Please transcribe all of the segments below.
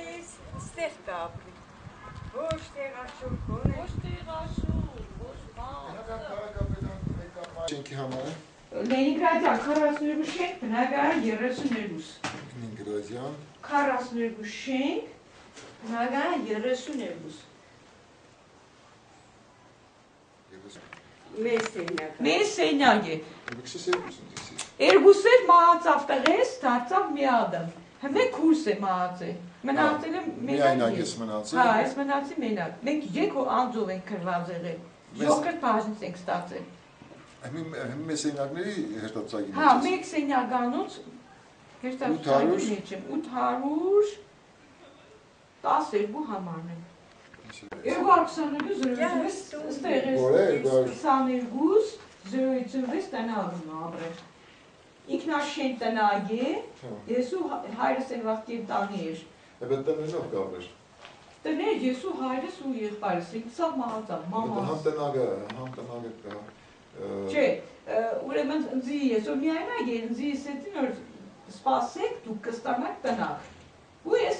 Ես ստեղ կապրի։ Ոչ տեղաշուր կոնե։ Ոչ տեղաշուր, ոչ բան։ Շենքի համարը Լենինգրադյան 42 շենք, բնակարան 32։ Նինգրադյան 42 շենք, բնակարան 32։ Մեր սենյակը։ Մեր սենյակ է։ Բիքսես երկուսն դիսի։ Երկուսը մահացավ տղես, դարձավ մի ադամ։ Հիմա կուրս է մահացել։ Մնացել Միայն մենակ։ այս մնացել։ Հա, այս մնացի մենակ։ Մենք երկու անձով ենք քրված եղել։ Ժողովրդ բաժնից ենք ստացել։ Հիմա մեզ սենյակների հերթացակի Հա, մեկ սենյականոց հերթացուցակի 800 մեջ եմ 812 համարն եմ։ 222 Yes, 06 ստեղ է Որը, երկու- 22 056 տնագում ապրել։ Ինքնաշեն տնագ է, Հա։ ես ու հա- հայրս են վաղ կենտանի էր։ Էդ տնելով կապեր։ Տներ ես ու հայրս ու եղբայրս, ինքս սա մահացավ, Համ մամաս։ տնագը, համ տնագը կա։ Չէ, ուրեմն ինձի ես որ միայնակ է, ինձի ասեցին որ սպասեք, դուք կստանաք տնակ։ Ու ես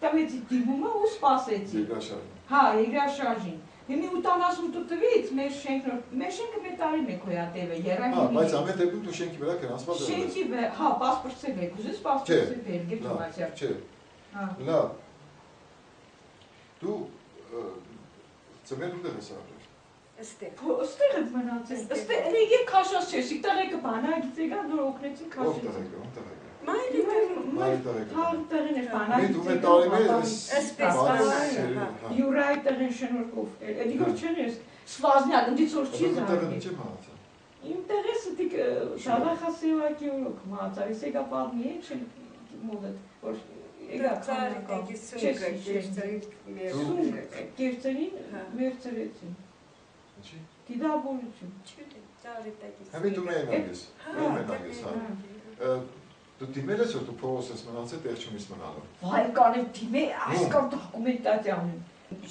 տվեցի դիմումը ու սպասեցի։ Երկաշար։ Հա, երկրաշարժին։ Հիմի 88 տվից մեր շենքն մեր շենքը մեր տարի մեկ հոյատև է, Հա, բայց ամեն դեպքում դու շենքի վրա կրանցված ես։ Շենքի վրա, հա, պասպորտը եք, ուզես պասպորտը եք, Լավ, գերմանիա։ չէ։ Հա։ Լավ։ Դու ծմեր ուտեղ ես ապրել։ Ստեղ։ Ոստեղ եք մնացել։ Ստեղ եկեք քաշած չէ, սիկտեղ եք բանա, գիտեգա նոր օգնեցին Ով քաշած։ տեղ եք, ով տեղ եք։ Մայրի Հալ տեղին էր բանա։ Մենք դու մեր տարի մեր ես Այսպես բանալը, հա։ Յուրայի տեղին շնորհքով։ Էդի որ չեն ես սվազնյակ, ընդից որ չի զարգի։ Իմ տեղը ստիկ շալախասիվակի օրոք մացա, ես եկա պատմի է, չեն մոդը, որ եկա Ծարի հիշում։ գերծրի Սունկ մեր։ կերծերին Հա։ մերծրեցին։ Ինչի։ Դիդաբորություն։ Չուտի, ծարի տեգի Հավի դու մենակ ես։ Հա, Մենակ ես, հա։ Դու դիմել ես որ դու փողոց ես մնացել տեղ չունիս մնալու։ Վայ կանե դիմե այսքան դոկումենտացիա ունեմ։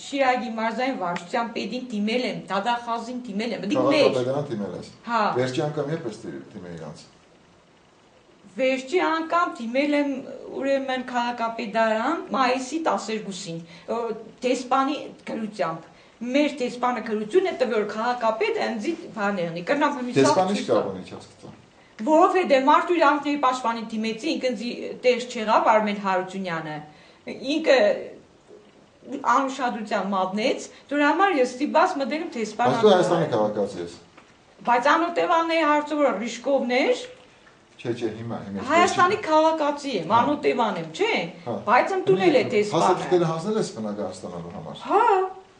Շիրագի մարզային վարչության պետին դիմել եմ, դադախազին դիմել եմ, դիք մեջ։ Քաղաքապետարան դիմել ես։ Հա, Վերջի անգամ երբ ես դիմել իրանց։ վերջի անգամ դիմել եմ ուրեմն քաղաքապետարան մայիսի 12-ին դեսպանի գրությամբ մեր դեսպանը գրություն է տվել քաղաքապետը ինձի բաներնի կնամ հմիսա Դեսպանիշ կապոնի չասկծա։ որովհետեւ մարդու իրանքների պաշտպանի դիմեցի ինքը ինձի տեղ չեղավ Արմեն Հարությունյանը ինքը անուշադրության մատնեց դրա համար ես ստիպած մտել եմ Բայց դու Հայաստանի քաղաքացի ես։ բայց անոտևանների հարցը որ Ռիշկովներ Չէ, չէ, հիմա հիմա։ Հայաստանի քաղաքացի եմ, անոտևան եմ, չէ՞։ Հա։ Բայց ընդունել է դեսպանը։ Հասարակները հանձնել ես բնակար ստանալու համար։ Հա,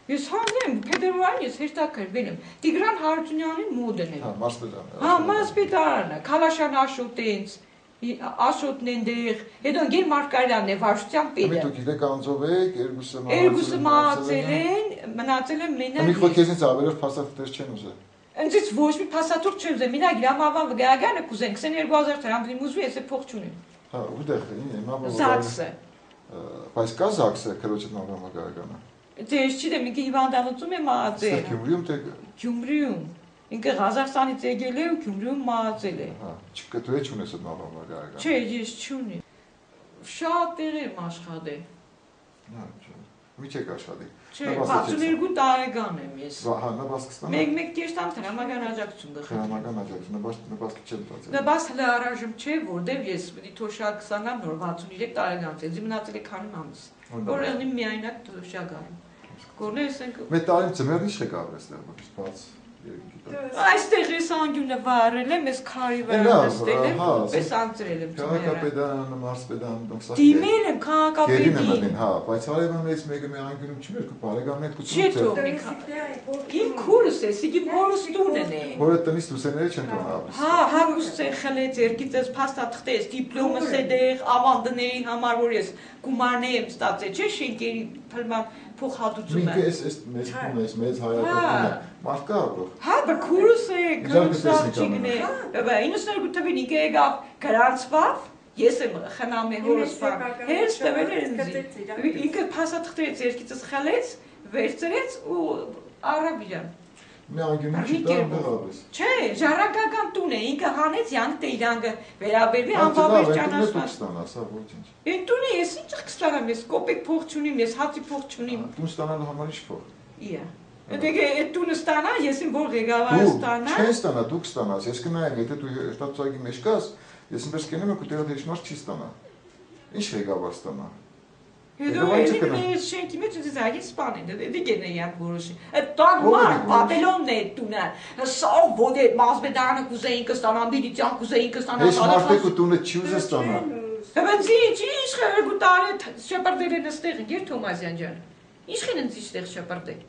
ես հանձնեմ, փետրվարին ես հերթակրվել եմ։ Տիգրան Հարությունյանի մոդն Հա, եմ։ մարսպետան։ Հա, մասպետարանը, Քալաշան Աշոտենց, Աշոտն ընդեղ, հետո Գեր Մարկարյանն է վարչության պետը։ դու գիտեք անձով եք, երկուսը մահացել Երկուսը մահացել են, մնացել են Մի մենակ։ խոսքերից ավերով փաստաթղթեր չեն ուզել։ Ինձից ոչ մի փաստաթուղթ չեմ ուզում, մենակ գրամավան վգայականը կուզեն 22000 դրամ դիմի ուզում ես փող չունեմ։ Հա, ուտեղ, հիմա Զաքսը։ Բայց կա զաքսը քրոջը նորմալականը։ Դե ես չգիտեմ, ինքը հիվանդանոցում է մահացել։ Ստեղ Գյումրիում թե Գյումրիում։ Ինքը Ղազախստանից եկել է ու Գյումրիում մահացել է։ հա, չկտու է չունես այդ նորմալականը։ Չէ, ես չունի։ Շատ տեղ եմ աշխատել։ Հա, չէ։ Մի չեք աշխատի։ Չէ, Նպաստեցի 62 տարեկան եմ ես։ Հա, նպաստքստան։ Մեկ մեկ կերտամ դրամական աջակցություն գխել։ Հրամանական աջակցություն, նպաստ նպաստք չեմ տածել։ բաց հլը առայժմ չէ, որտեվ ես պիտի թոշակ 20-ամ նոր 63 տարեկան եմ, ինձ մնացել է քանի ամիս։ Որ եղնի միայնակ թոշակ եմ։ Գորնես ենք Մեր տարին ծմերն իշ եք ավրես դեռ ոչ բաց երկի տա։ Այստեղ ես անգյունը վարել եմ, ես քարի վրա Լավ, նստել եմ, հա, պես անցրել եմ ծմերը։ Քաղաքապետարան, մարսպետարան, դուք սա։ Դիմել եմ քաղաքապետին։ հա, բայց հարևաններից մեկը մի անգյունում չի մերկու բարեկամներ մի քա։ Իմ քուրս է, սիգի որս տունն է։ Որը տնից լուսեները չեն թողնաբիս։ Հա, հագուստ է խլեց երկից ես փաստաթղթես, դիպլոմս է դեղ, ավանդների համար որ ես գումարներ եմ ստացել, չէ՞ շենքերի փլման փոխհատուցումը։ Մինքը էս էս մեծ փուն էս մեծ հայակապունը մարդ կա ապրող։ Հա, բա քուրս է, Իզարկը քրուսավճիկն է։ տեսնի Բա 92 թվին ինքը եկավ գրանցվավ, ես եմ խնամ է հորս բան։ Հենց տվել էր ինձ։ Ինքը փաստաթղթերից երկիցս խլեց, վերցրեց ու առավ իրան։ Մի անգյունի չի կերպով։ դեղավես։ Չէ, ժառանգական տուն է, ինքը հանեց յանք դե իրանքը վերաբերվի անվավեր դու ճանաչված։ ստանաս, հա, ոչինչ։ Այն տունը ես ինչ կստանամ, ես կոպեկ փող չունիմ, ես հացի փող չունիմ։ Տուն ստանալու համար ինչ փող։ Իա։ Դե այդ տունը ստանա, ես իմ որ ղեկավարը Դու ստանա։ չեն ստանա, դու կստանաս։ Ես կնայեմ, եթե դու հերթացուակի մեջ կաս, ես ինպես կենեմ, ու դեռ դեշմար չի ստանա։ Ինչ ղեկավար ստանա։ Հետո մնա շենքի մեջ դες այգի սպանեն, դե գենե յան որոշի։ Այդ տան մար, Բաբելոնն է տունը։ Սա է մազբեդանը կուզեին կստանան, բիլիցյան կուզեին կստանան։ Ես մարդիկ ու տունը չի ուզես ստանա։ Բայց ինչ ինչ խերգու տարը շապարդել են ստեղ Գեր Թոմասյան ջան։ Ինչ են ինձ ստեղ շապարդել։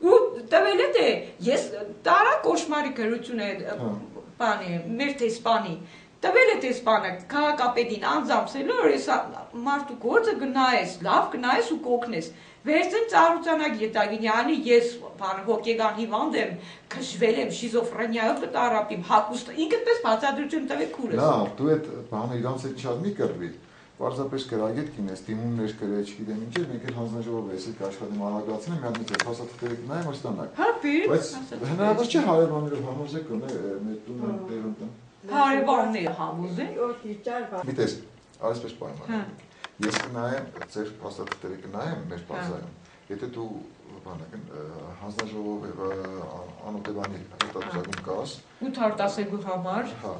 Ու տվել է դե ես տարա կոշմարի գրություն է Հա։ բանի մեր տեսփանի տվել է տեսփանը քաղաքապետին անձամսելու որ ես մարդու գործը գնայես լավ գնայես ու կոկնես վերցեն ծառուցանակ Ետագինյանի ես բան հոգեգան հիվանդ եմ քշվել եմ շիզոֆրենիայով կտարապիմ հակուստ ինքնպես բացատրություն տվեք քուրս Լավ, դու այդ բանը իրանց հետ շատ մի կռվի։ Պարզապես գրագետ կինես, դիմումներ գրե, չգիտեմ ինչ, մենք էլ հանձնաժողով էսի կաշխատեմ արագացնեմ, մի հատ մի ձեր փաստաթղթերը նայեմ, որ ստանանք։ հա բիր Բայց հնարավոր չէ հարևաններով համոզեք կոնե մեր տունը տեղը տան։ հարևաններ համոզեն Օքի ճար Մի տես, այսպես պայման։ Հա։ Ես կնայեմ ձեր փաստաթղթերը կնայեմ մեր բազայում։ Եթե դու բանը հանձնաժողով անօտեվանի հետատուսակում կաս, 812 համար հա,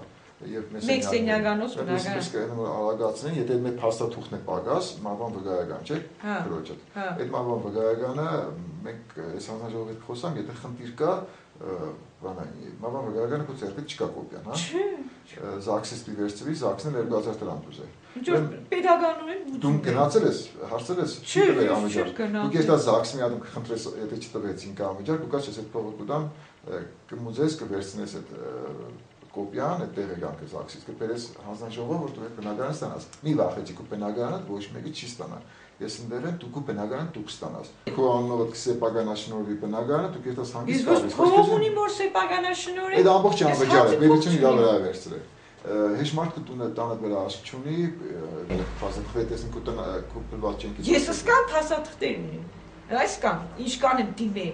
եւ Մեկ սենյականոց բնական։ Ես կայանում արագացնեն, եթե մեր փաստաթուղթն է պակաս, մավան վկայական, չէ՞, Հա։ գրոջը։ հա Այդ մավան վկայականը մենք այս հանձնաժողովի հետ խոսամ, եթե խնդիր կա, բանը, մավան վկայականը քո ձեռքից չկա կոպիան, հա։ չէ Զաքսից դիվերսիվի, Զաքսն 2000 դրամ դուզե։ ինչ որ pedagogan Դու գնացել ես, հարցել ես, Չէ, տվել գնացել։ Դու կես դա Զաքսի մի հատ խնդրես, եթե չտվեցին կա անվիճար, դու կաս ես այդ փողը կուտամ, կմուզես, կվերցնես այդ կոպիան, այդ տեղեկանքը Զաքսից, կբերես հանձնաժողով, որ դու այդ բնակարանը ստանաս։ Մի վախեցի քո բնակարանը ոչ մեկը չի ստանա։ Ես ընդեր եմ դու քո բնակարանը դու կստանաս։ Քո անունով այդ սեպագանաշնորհի բնակարանը դու կես Ես հանգիստ ոչ գալիս, փող ունիմ որ սեպագանաշնորհ Այդ ամբողջ անվճար է, հացի պետություն փող իր վրա վերցրել։ Հեշմարտը տունը տանը վրա աշխ չունի, ֆազը քվետեսն քո տնա քո պլված չենք։ Ես սկան փասաթղթեր ունիմ։ Այս կան, ինչ կան եմ դիմե։